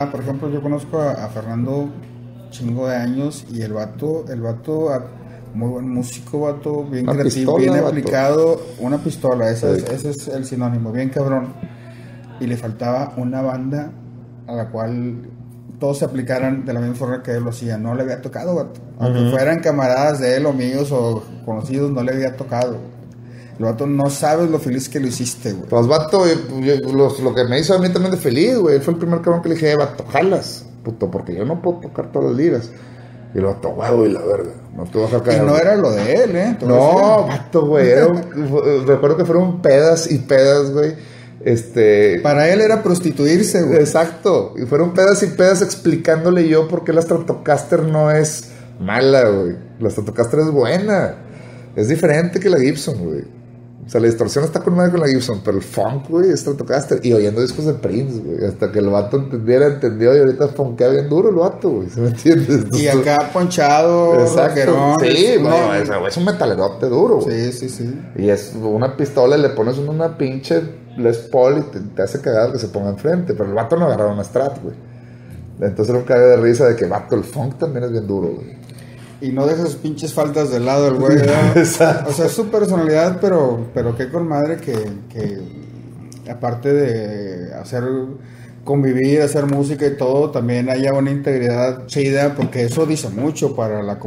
Ah, por ejemplo, yo conozco a, a Fernando chingo de años y el vato, el vato, a- muy buen músico, vato, bien Una creativo, pistola, bien vato. aplicado, una pistola, ese, Sí. es, ese es el sinónimo, bien cabrón. Y le faltaba una banda a la cual todos se aplicaran de la misma forma que él lo hacía. No le había tocado, vato. Aunque fueran camaradas de él o míos o conocidos, no le había tocado. El vato no sabes lo feliz que lo hiciste, güey. Pues, vato, yo- yo- los- lo que me hizo a mí también de feliz, güey. Él fue el primer cabrón que le dije, "Eh, vato, jalas, puto, porque yo no puedo tocar todas las liras. Y el vato, huevo y la verga. No te vas a Y caer. no güey". era lo de él, ¿eh? No, vato, güey. Recuerdo que fueron pedas y pedas, güey. Este. Para él era prostituirse, güey. Exacto. Y fueron pedas y pedas explicándole yo por qué la Stratocaster no es mala, güey. La Stratocaster es buena. Es diferente que la Gibson, güey. O sea, la distorsión está con madre con la Gibson, pero el funk, güey, es Stratocaster. Y oyendo discos de Prince, güey. Hasta que el vato entendiera, entendió y ahorita funkea bien duro el vato, güey. ¿Se me entiendes? Y acá ponchado, Exacto. Sí, es- güey. no, es, es un metalerote duro, güey. Sí, sí, sí. Y es una pistola y le pones una pinche Les Paul y te, te hace cagar que se ponga enfrente. Pero el vato no agarraba una Strat, güey. Entonces era un cague de risa de que, vato, el funk también es bien duro, güey. Y no deja sus pinches faltas de lado el güey. O sea, es su personalidad, pero, pero qué con madre que, que aparte de hacer convivir, hacer música y todo, también haya una integridad chida, porque eso dice mucho para la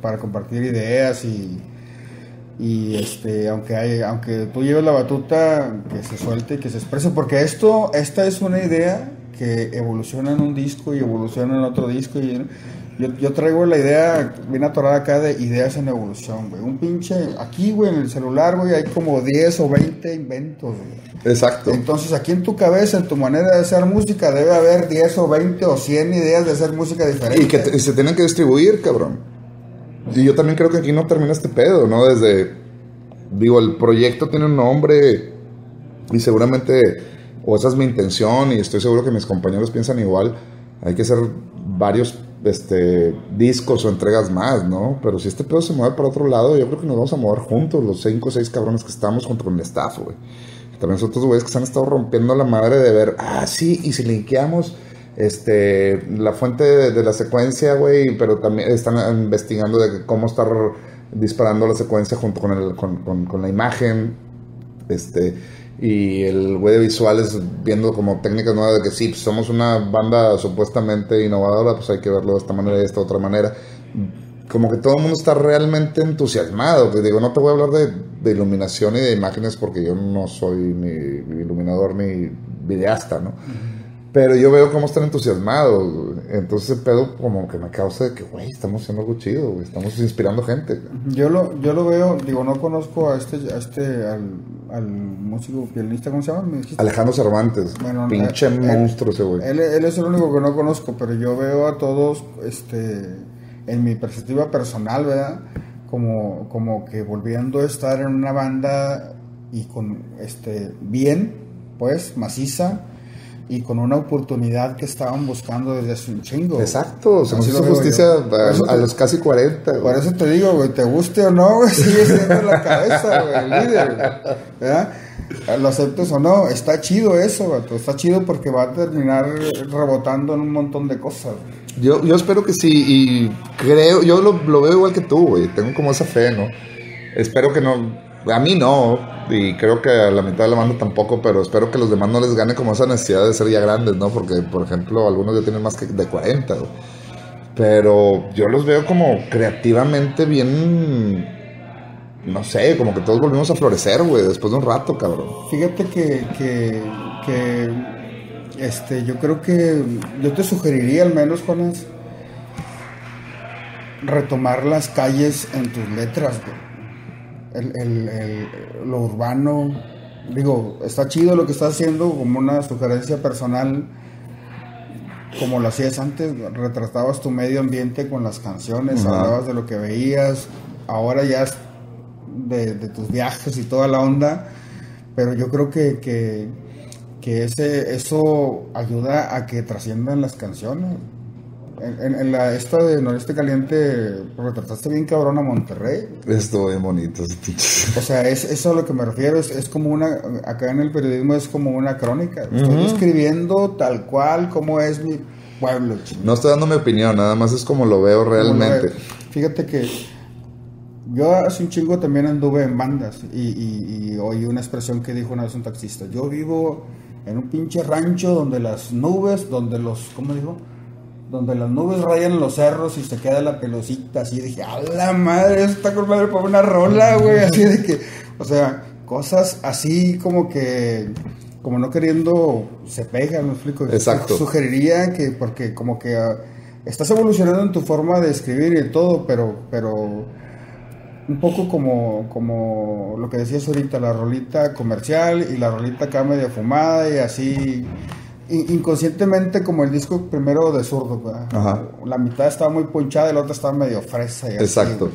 para compartir ideas y y este aunque hay aunque tú lleves la batuta que se suelte y que se exprese porque esto esta es una idea que evoluciona en un disco y evoluciona en otro disco y yo, yo traigo la idea bien atorada acá de ideas en evolución güey un pinche aquí güey en el celular güey hay como 10 o 20 inventos güey Exacto. entonces aquí en tu cabeza en tu manera de hacer música debe haber 10 o 20 o 100 ideas de hacer música diferente Y que te- se tienen que distribuir, cabrón. Y yo también creo que aquí no termina este pedo, ¿no? Desde, digo, el proyecto tiene un nombre y seguramente, o esa es mi intención y estoy seguro que mis compañeros piensan igual, hay que hacer varios este, discos o entregas más, ¿no? Pero si este pedo se mueve para otro lado, yo creo que nos vamos a mover juntos, los cinco o seis cabrones que estamos junto con el staff, güey. También son otros güeyes que se han estado rompiendo la madre de ver, ah, sí, y si linkeamos este, la fuente de, de la secuencia, güey, pero también están investigando de cómo estar disparando la secuencia junto con, el, con, con- con la imagen, este, y el güey de visuales viendo como técnicas nuevas de que sí, pues somos una banda supuestamente innovadora, pues hay que verlo de esta manera y de esta otra manera. Como que todo el mundo está realmente entusiasmado. Que digo, no te voy a hablar de, de iluminación y de imágenes porque yo no soy ni iluminador ni videasta, ¿no? Pero yo veo cómo están entusiasmados. Entonces ese pedo como que me causa de que, güey, estamos haciendo algo chido. Estamos inspirando gente. Yo lo, yo lo veo, digo, no conozco a este, a este, al, al músico pianista, ¿cómo se llama? Alejandro Cervantes, Bueno, pinche él- monstruo ese güey. Él, él es el único que no conozco, pero yo veo a todos, este, en mi perspectiva personal, ¿verdad? Como, como que volviendo a estar en una banda y con, este, bien, pues, maciza y con una oportunidad que estaban buscando desde hace un chingo. Exacto, se hizo justicia a, los casi 40. güey. Por eso te digo, güey, te guste o no, güey, sigue siendo la cabeza, güey, el líder, güey, ¿verdad? Lo aceptes o no, está chido eso, güey, está chido porque va a terminar rebotando en un montón de cosas. güey. Yo, yo espero que sí, y creo, yo lo, lo veo igual que tú, güey. Tengo como esa fe, ¿no? Espero que no, a mí no, y creo que a la mitad de la banda tampoco, pero espero que los demás no les gane como esa necesidad de ser ya grandes, ¿no? Porque, por ejemplo, algunos ya tienen más que de 40, güey. Pero yo los veo como creativamente bien, no sé, como que todos volvimos a florecer, güey, después de un rato, cabrón. Fíjate que, que, este, yo creo que yo te sugeriría al menos, Jonas, retomar las calles en tus letras, güey. El, el- el- lo urbano, digo, está chido lo que estás haciendo como una sugerencia personal, como lo hacías antes, retratabas tu medio ambiente con las canciones, hablabas de lo que veías, ahora ya de, de tus viajes y toda la onda, pero yo creo que, que, que ese, eso ayuda a que trasciendan las canciones. En, en la esta de Noreste Caliente retrataste bien cabrón a Monterrey. Estuvo bien bonito. O sea, es eso a lo que me refiero. Es, es como una. Acá en el periodismo es como una crónica. Estoy escribiendo tal cual como es mi pueblo. chingado. No estoy dando mi opinión, nada más es como lo veo realmente. Fíjate que yo hace un chingo también anduve en bandas y, y- y oí una expresión que dijo una vez un taxista. Yo vivo en un pinche rancho donde las nubes, donde los, ¿cómo dijo? Donde las nubes rayan los cerros y se queda la pelocita así. dije, a la madre, eso está con madre para una rola, güey. Así de que, o sea, cosas así como que, como no queriendo, se pegan, me explico. Exacto. Sugeriría que, porque como que ah, estás evolucionando en tu forma de escribir y todo, pero, pero un poco como, como lo que decías ahorita, la rolita comercial y la rolita acá media fumada y así inconscientemente como el disco primero de zurdo. La mitad estaba muy ponchada y la otra estaba medio fresa. Y Exacto.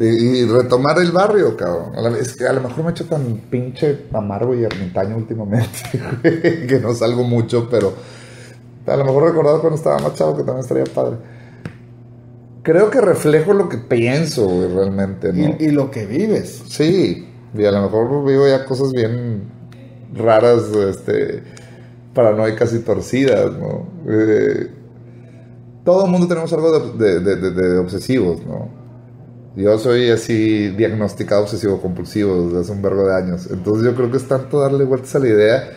Y, y retomar el barrio, cabrón. A la- es que a lo mejor me he hecho tan pinche amargo y ermitaño últimamente, que no salgo mucho, pero a lo mejor recordado cuando estaba más chavo que también estaría padre. Creo que reflejo lo que pienso, güey, realmente, ¿no? Y, y lo que vives. Sí, y a lo mejor vivo ya cosas bien raras, este, paranoicas y torcidas, ¿no? Eh, todo el mundo tenemos algo de, de- de- de- obsesivos, ¿no? Yo soy así diagnosticado obsesivo compulsivo desde hace un vergo de años. Entonces yo creo que es tanto darle vueltas a la idea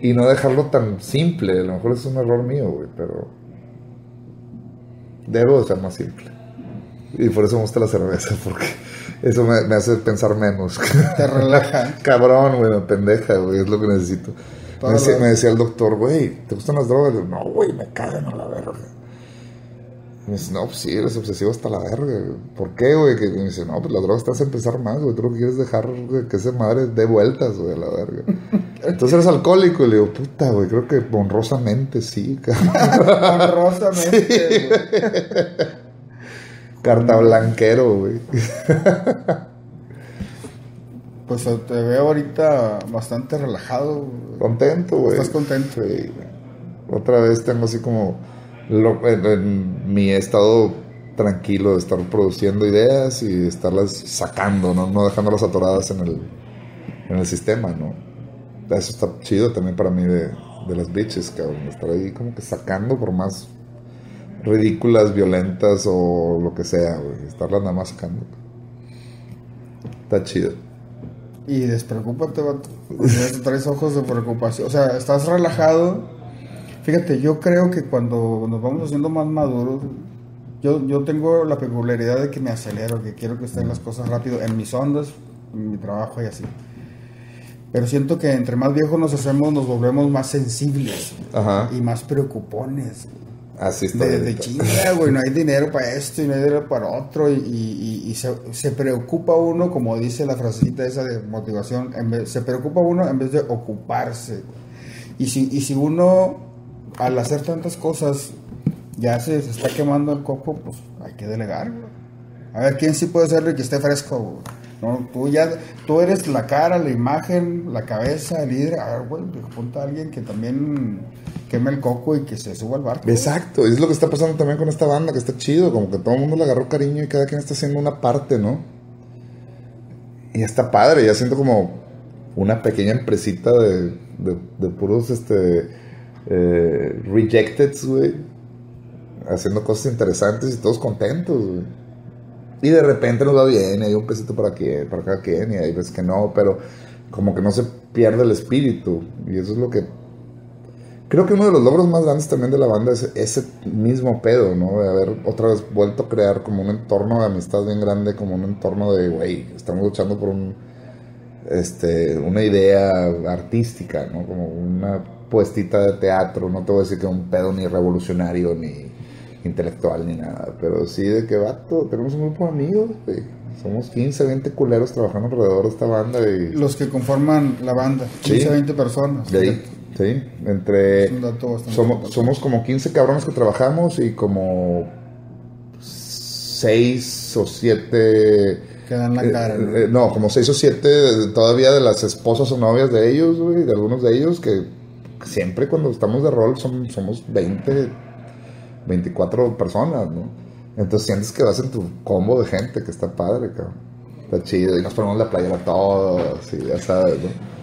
y no dejarlo tan simple. A lo mejor es un error mío, güey, pero debo de ser más simple. Y por eso me gusta la cerveza, porque eso me, me hace pensar menos. Te relaja. Cabrón, güey, me pendeja, güey, es lo que necesito. Me decía, lo- me decía el doctor, güey, ¿te gustan las drogas? Yo, no, güey, me cagan a la verga. Me dice, no, pues sí, eres obsesivo hasta la verga. ¿Por qué, güey? Que me dice, no, pues las drogas te hacen pensar más, güey. Tú lo que quieres es dejar que esa madre dé vueltas, güey, a la verga. Entonces eres alcohólico. Y le digo, puta, güey, creo que honrosamente sí. Honrosamente. Carta blanquero, güey. Pues te veo ahorita bastante relajado. Contento, güey. ¿Estás contento? Sí. Otra vez tengo así como lo- en, en mi estado tranquilo de estar produciendo ideas y estarlas sacando, ¿no? No dejándolas atoradas en el, en el sistema, ¿no? Eso está chido también para mí de, de las bitches, cabrón. Estar ahí como que sacando por más ridículas, violentas o lo que sea, güey. Estarlas nada más sacando. Está chido. Y despreocúpate, vato. Tienes tres ojos de preocupación. O sea, estás relajado. Fíjate, yo creo que cuando nos vamos haciendo más maduros, yo, yo tengo la peculiaridad de que me acelero, que quiero que estén las cosas rápido en mis ondas, en mi trabajo y así. Pero siento que entre más viejos nos hacemos, nos volvemos más sensibles Ajá. y más preocupones. Así está. De, de chinga, güey, no hay dinero para esto y no hay dinero para otro. Y, y- se, se preocupa uno, como dice la frasecita esa de motivación, en vez- se preocupa uno en vez de ocuparse. Y si, y si uno, al hacer tantas cosas, ya se, se está quemando el coco, pues hay que delegar. A ver, ¿quién sí puede hacerlo y que esté fresco? güey? No, tú ya, tú eres la cara, la imagen, la cabeza, el líder. A ver, güey, ponte a alguien que también queme el coco y que se suba al barco. Exacto, es lo que está pasando también con esta banda, que está chido, como que todo el mundo le agarró cariño y cada quien está haciendo una parte, ¿no? Y está padre, ya siento como una pequeña empresita de, de, puros, este, eh, rejecteds, güey, haciendo cosas interesantes y todos contentos, güey. Y de repente nos va bien, y hay un pesito para, quien, para cada quien, y hay veces que no, pero como que no se pierde el espíritu, y eso es lo que Creo que uno de los logros más grandes también de la banda es ese mismo pedo, ¿no? De haber otra vez vuelto a crear como un entorno de amistad bien grande, como un entorno de, güey, estamos luchando por un, este, una idea artística, ¿no? Como una puestita de teatro, no te voy a decir que un pedo ni revolucionario, ni intelectual, ni nada, pero sí de que, vato, tenemos un grupo de amigos, güey. Somos 15, 20 culeros trabajando alrededor de esta banda y... Los que conforman la banda, Sí. 15 20 personas. De ahí, sí, entre... Somos, somos como 15 cabrones que trabajamos y como 6 o 7... Que dan la cara. ¿no? Eh, no, como 6 o 7 todavía de las esposas o novias de ellos, güey, de algunos de ellos que siempre cuando estamos de rol son- somos 20 24 personas, ¿no? Entonces sientes que vas en tu combo de gente, que está padre, cabrón. Está chido. Y nos ponemos la playera todos, y ya sabes, ¿no?